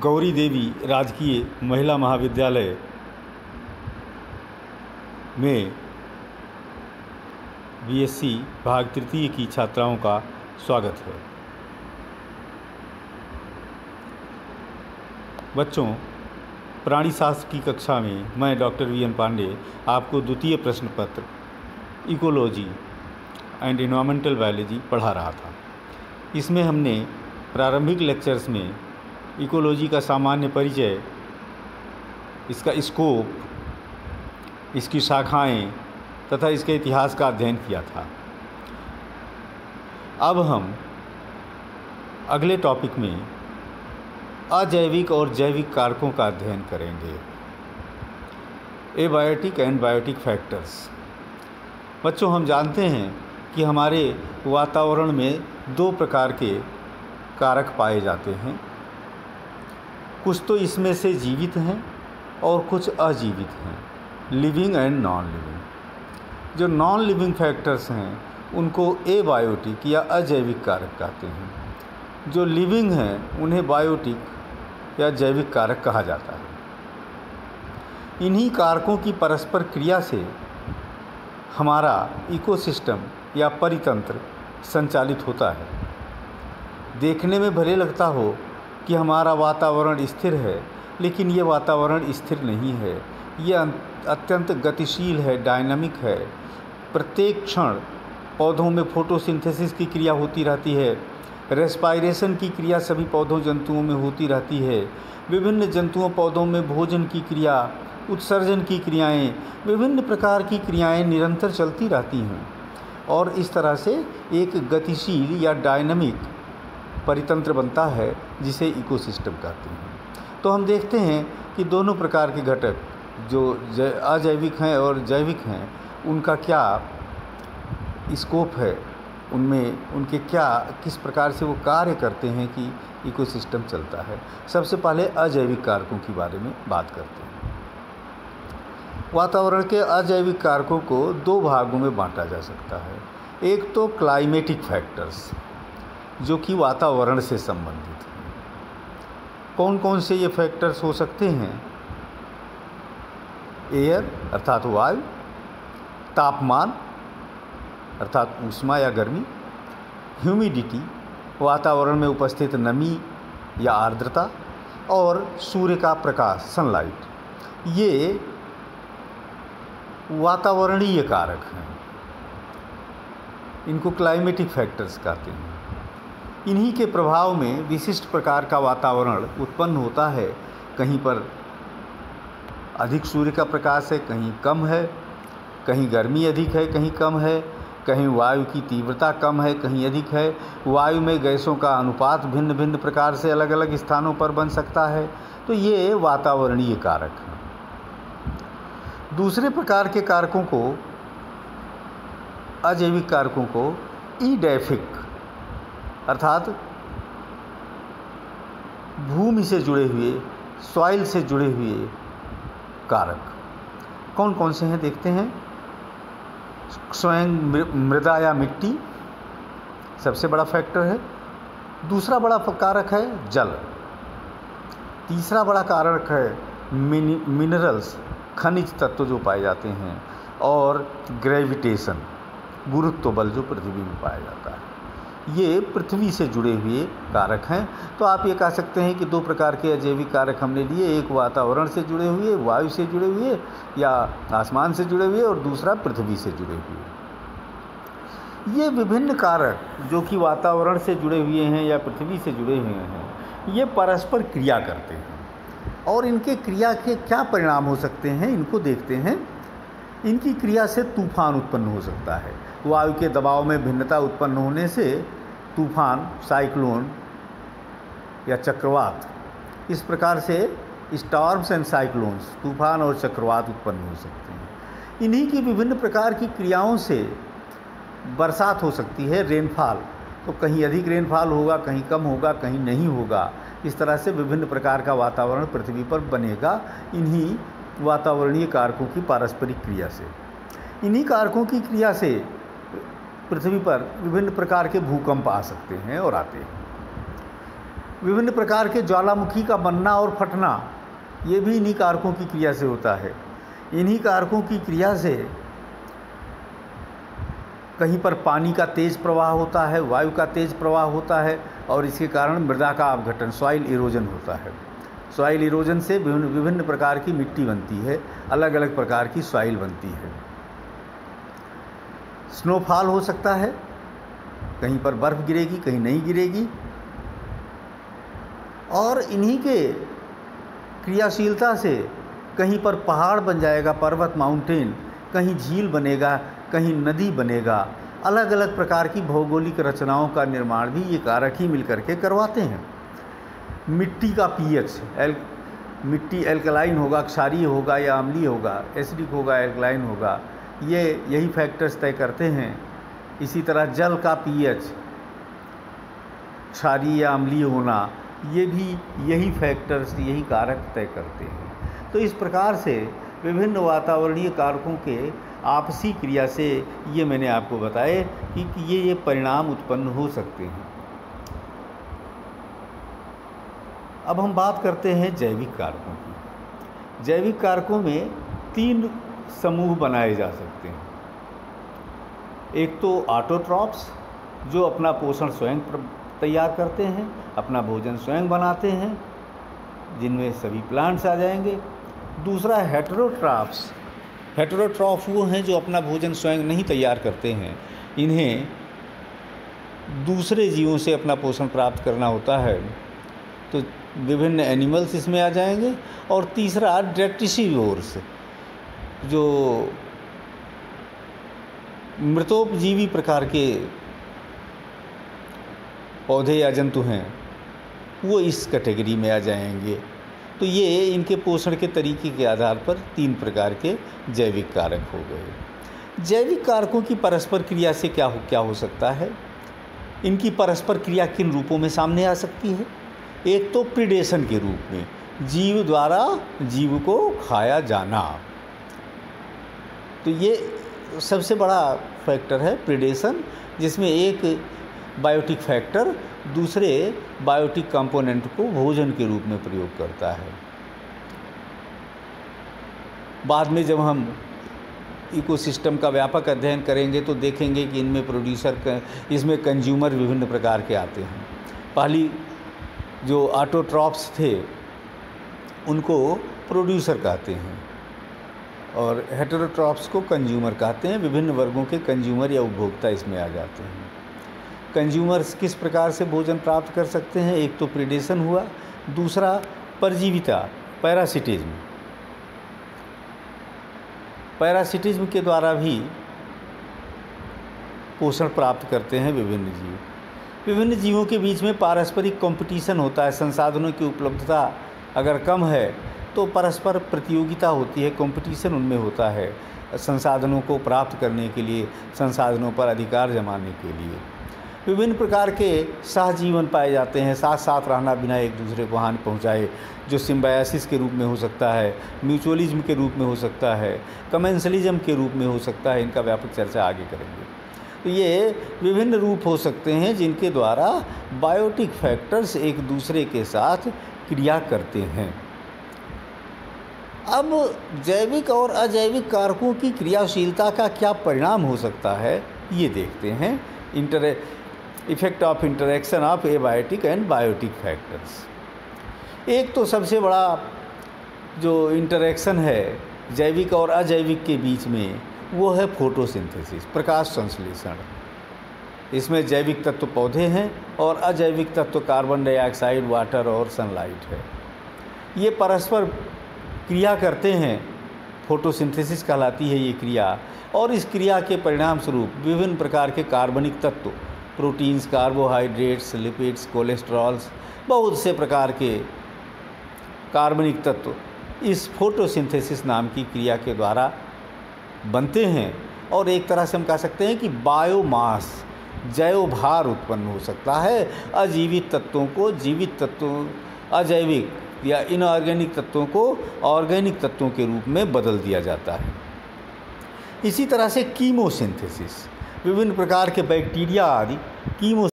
गौरी देवी राजकीय महिला महाविद्यालय में बीएससी भाग तृतीय की छात्राओं का स्वागत है। बच्चों, प्राणी शास्त्र की कक्षा में मैं डॉक्टर वी एन पांडे आपको द्वितीय प्रश्न पत्र इकोलॉजी एंड इन्वायरमेंटल बायोलॉजी पढ़ा रहा था। इसमें हमने प्रारंभिक लेक्चर्स में इकोलॉजी का सामान्य परिचय, इसका स्कोप इसकी शाखाएँ तथा इसके इतिहास का अध्ययन किया था। अब हम अगले टॉपिक में अजैविक और जैविक कारकों का अध्ययन करेंगे। एबायोटिक एंड बायोटिक फैक्टर्स बच्चों, हम जानते हैं कि हमारे वातावरण में दो प्रकार के कारक पाए जाते हैं। कुछ तो इसमें से जीवित हैं और कुछ अजीवित हैं लिविंग एंड नॉन लिविंग जो नॉन लिविंग फैक्टर्स हैं, उनको एबायोटिक या अजैविक कारक कहते हैं। जो लिविंग हैं, उन्हें बायोटिक या जैविक कारक कहा जाता है। इन्हीं कारकों की परस्पर क्रिया से हमारा इकोसिस्टम या परितंत्र संचालित होता है। देखने में भले लगता हो कि हमारा वातावरण स्थिर है, लेकिन ये वातावरण स्थिर नहीं है। ये अत्यंत गतिशील है, डायनामिक है। प्रत्येक क्षण पौधों में फोटोसिंथेसिस की क्रिया होती रहती है। रेस्पायरेशन की क्रिया सभी पौधों जंतुओं में होती रहती है। विभिन्न जंतुओं पौधों में भोजन की क्रिया, उत्सर्जन की क्रियाएँ, विभिन्न प्रकार की क्रियाएँ निरंतर चलती रहती हैं। और इस तरह से एक गतिशील या डायनामिक परितंत्र बनता है, जिसे इकोसिस्टम कहते हैं। तो हम देखते हैं कि दोनों प्रकार के घटक जो अजैविक हैं और जैविक हैं, उनका क्या स्कोप है? उनमें, उनके क्या, किस प्रकार से वो कार्य करते हैं कि इकोसिस्टम चलता है? सबसे पहले अजैविक कारकों के बारे में बात करते हैं। वातावरण के अजैविक कारकों को दो भागों में बांटा जा सकता है। एक तो क्लाइमेटिक फैक्टर्स जो कि वातावरण से संबंधित हैं। कौन कौन से ये फैक्टर्स हो सकते हैं? एयर अर्थात वायु, तापमान, अर्थात ऊष्मा या गर्मी ह्यूमिडिटी वातावरण में उपस्थित नमी या आर्द्रता, और सूर्य का प्रकाश सनलाइट ये वातावरणीय कारक हैं। इनको क्लाइमेटिक फैक्टर्स कहते हैं। इन्हीं के प्रभाव में विशिष्ट प्रकार का वातावरण उत्पन्न होता है। कहीं पर अधिक सूर्य का प्रकाश है, कहीं कम है, कहीं गर्मी अधिक है, कहीं कम है, कहीं वायु की तीव्रता कम है, कहीं अधिक है। वायु में गैसों का अनुपात भिन्न भिन्न प्रकार से अलग अलग स्थानों पर बन सकता है। तो ये वातावरणीय कारक हैं। दूसरे प्रकार के कारकों को, अजैविक कारकों को, ईडैफिक अर्थात भूमि से जुड़े हुए सॉइल से जुड़े हुए कारक। कौन कौन से हैं देखते हैं? स्वयं मृदा या मिट्टी सबसे बड़ा फैक्टर है। दूसरा बड़ा कारक है जल। तीसरा बड़ा कारक है मिनरल्स खनिज तत्व जो पाए जाते हैं और ग्रेविटेशन गुरुत्व बल जो पृथ्वी में पाया जाता है। ये पृथ्वी से जुड़े हुए कारक हैं। तो आप ये कह सकते हैं कि दो प्रकार के अजैविक कारक हमने लिए, एक वातावरण से जुड़े हुए, वायु से जुड़े हुए, या आसमान से जुड़े हुए, और दूसरा पृथ्वी से जुड़े हुए। ये विभिन्न कारक जो कि वातावरण से जुड़े हुए हैं या पृथ्वी से जुड़े हुए हैं, ये परस्पर क्रिया करते हैं। और इनके क्रिया के क्या परिणाम हो सकते हैं, इनको देखते हैं। इनकी क्रिया से तूफ़ान उत्पन्न हो सकता है। वायु के दबाव में भिन्नता उत्पन्न होने से तूफ़ान, साइक्लोन या चक्रवात, इस प्रकार से स्टॉर्म्स एंड साइक्लोन्स, तूफ़ान और चक्रवात उत्पन्न हो सकते हैं। इन्हीं की विभिन्न प्रकार की क्रियाओं से बरसात हो सकती है रेनफॉल। तो कहीं अधिक रेनफॉल होगा, कहीं कम होगा, कहीं नहीं होगा, इस तरह से विभिन्न प्रकार का वातावरण पृथ्वी पर बनेगा। इन्हीं वातावरणीय कारकों की पारस्परिक क्रिया से। इन्हीं कारकों की क्रिया से पृथ्वी पर विभिन्न प्रकार के भूकंप आ सकते हैं और आते हैं। विभिन्न प्रकार के ज्वालामुखी का बनना और फटना, ये भी इन्हीं कारकों की क्रिया से होता है। इन्हीं कारकों की क्रिया से कहीं पर पानी का तेज़ प्रवाह होता है, वायु का तेज़ प्रवाह होता है और इसके कारण मृदा का अपघटन, सॉइल इरोजन होता है। सॉइल इरोजन से विभिन्न विभिन्न प्रकार की मिट्टी बनती है अलग अलग प्रकार की सॉइल बनती है। स्नोफॉल हो सकता है, कहीं पर बर्फ़ गिरेगी, कहीं नहीं गिरेगी। और इन्हीं के क्रियाशीलता से कहीं पर पहाड़ बन जाएगा, पर्वत, माउंटेन, कहीं झील बनेगा, कहीं नदी बनेगा। अलग अलग प्रकार की भौगोलिक रचनाओं का निर्माण भी ये कारक ही मिल करके करवाते हैं। मिट्टी का पीएच, एल, मिट्टी एल्कलाइन होगा, क्षारीय होगा या अम्लीय होगा, एसिडिक होगा, एल्कलाइन होगा, ये यही फैक्टर्स तय करते हैं। इसी तरह जल का पीएच, क्षारीय या अम्लीय होना, ये भी यही फैक्टर्स यही कारक तय करते हैं। तो इस प्रकार से विभिन्न वातावरणीय कारकों के आपसी क्रिया से ये मैंने आपको बताए कि ये ये परिणाम उत्पन्न हो सकते हैं। अब हम बात करते हैं जैविक कारकों की। जैविक कारकों में तीन समूह बनाए जा सकते हैं। एक तो ऑटोट्रॉप्स जो अपना पोषण स्वयं तैयार करते हैं, अपना भोजन स्वयं बनाते हैं, जिनमें सभी प्लांट्स आ जाएँगे। दूसरा हेटरोट्राफ्स हेटरोट्रॉफ वो हैं जो अपना भोजन स्वयं नहीं तैयार करते हैं। इन्हें दूसरे जीवों से अपना पोषण प्राप्त करना होता है। तो विभिन्न एनिमल्स इसमें आ जाएँगे और तीसरा डेक्टिसिवोर्स जो मृतोपजीवी प्रकार के पौधे या जंतु हैं, वो इस कैटेगरी में आ जाएँगे। तो ये इनके पोषण के तरीके के आधार पर तीन प्रकार के जैविक कारक हो गए। जैविक कारकों की परस्पर क्रिया से क्या हो क्या हो सकता है? इनकी परस्पर क्रिया किन रूपों में सामने आ सकती है? एक तो प्रिडेशन के रूप में, जीव द्वारा जीव को खाया जाना। तो ये सबसे बड़ा फैक्टर है प्रिडेशन जिसमें एक बायोटिक फैक्टर दूसरे बायोटिक कंपोनेंट को भोजन के रूप में प्रयोग करता है। बाद में जब हम इकोसिस्टम का व्यापक अध्ययन करेंगे तो देखेंगे कि इनमें प्रोड्यूसर इसमें कंज्यूमर विभिन्न प्रकार के आते हैं। पहली जो ऑटोट्रॉप्स थे, उनको प्रोड्यूसर कहते हैं। और हेटेरोट्रॉप्स को कंज्यूमर कहते हैं। विभिन्न वर्गों के कंज्यूमर या उपभोक्ता इसमें आ जाते हैं। कंज्यूमर्स किस प्रकार से भोजन प्राप्त कर सकते हैं? एक तो प्रिडेशन हुआ। दूसरा, परजीविता पैरासिटिज्म पैरासिटिज्म के द्वारा भी पोषण प्राप्त करते हैं विभिन्न जीव। विभिन्न जीवों के बीच में पारस्परिक कंपटीशन होता है, संसाधनों की उपलब्धता अगर कम है तो परस्पर प्रतियोगिता होती है कंपटीशन उनमें होता है, संसाधनों को प्राप्त करने के लिए, संसाधनों पर अधिकार जमाने के लिए। विभिन्न प्रकार के सहजीवन पाए जाते हैं साथ साथ रहना बिना एक दूसरे को हानि पहुँचाए, जो सिम्बायासिस के रूप में हो सकता है म्यूचुअलिज्म के रूप में हो सकता है कमेंसलिज्म के रूप में हो सकता है, इनका व्यापक चर्चा आगे करेंगे। ये विभिन्न रूप हो सकते हैं जिनके द्वारा बायोटिक फैक्टर्स एक दूसरे के साथ क्रिया करते हैं। अब जैविक और अजैविक कारकों की क्रियाशीलता का क्या परिणाम हो सकता है, ये देखते हैं। Inter effect of interaction of abiotic and biotic factors एक तो सबसे बड़ा जो इंटरेक्शन है, जैविक और अजैविक के बीच में वो है फोटोसिंथेसिस, प्रकाश संश्लेषण। इसमें जैविक तत्व पौधे हैं और अजैविक तत्व कार्बन डाइऑक्साइड, वाटर और सनलाइट है। ये परस्पर क्रिया करते हैं, फोटोसिंथेसिस कहलाती है ये क्रिया, और इस क्रिया के परिणाम स्वरूप विभिन्न प्रकार के कार्बनिक तत्व, प्रोटीन्स, कार्बोहाइड्रेट्स, लिपिड्स, कोलेस्ट्रॉल्स, बहुत से प्रकार के कार्बनिक तत्व इस फोटोसिंथेसिस नाम की क्रिया के द्वारा बनते हैं और एक तरह से हम कह सकते हैं कि बायोमास जैव भार उत्पन्न हो सकता है। अजीवित तत्वों को जीवित तत्वों, अजैविक या इनऑर्गेनिक तत्वों को ऑर्गेनिक तत्वों के रूप में बदल दिया जाता है। इसी तरह से कीमोसिंथेसिस विभिन्न प्रकार के बैक्टीरिया आदि कीमो